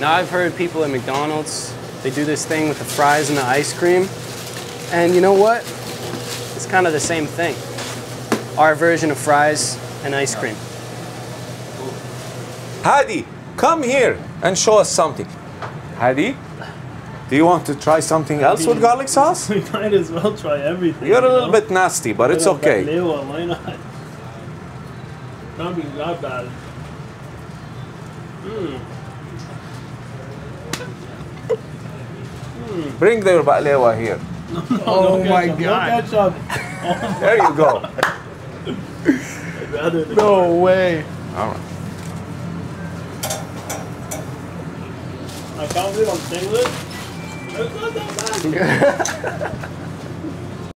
Now I've heard people at McDonald's, they do this thing with the fries and the ice cream. And you know what? It's kind of the same thing. Our version of fries and ice cream. Hadi, come here and show us something. Hadi, do you want to try something else with garlic sauce? We might as well try everything. You're a you little know? bit nasty, but it's okay. Baklawa, why not? Not being that bad. Hmm. Bring their baklawa here. Oh my ketchup, God. No ketchup. There you go. I'd No way. All right. I can't believe I'm saying this. It's not that bad.